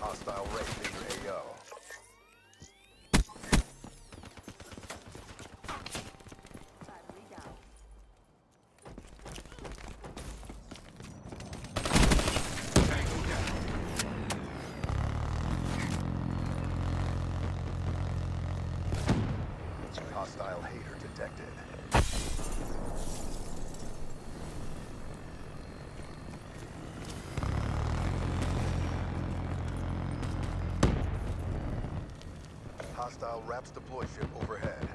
Hostile raid leader AO. HATR detected. Hostile RAPS deploy ship overhead.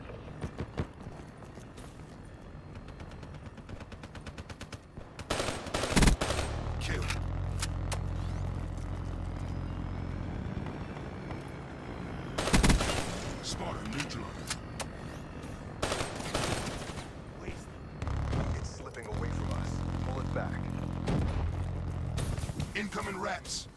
Kill. Sparta neutralized. It's slipping away from us. Pull it back. Incoming RAPS.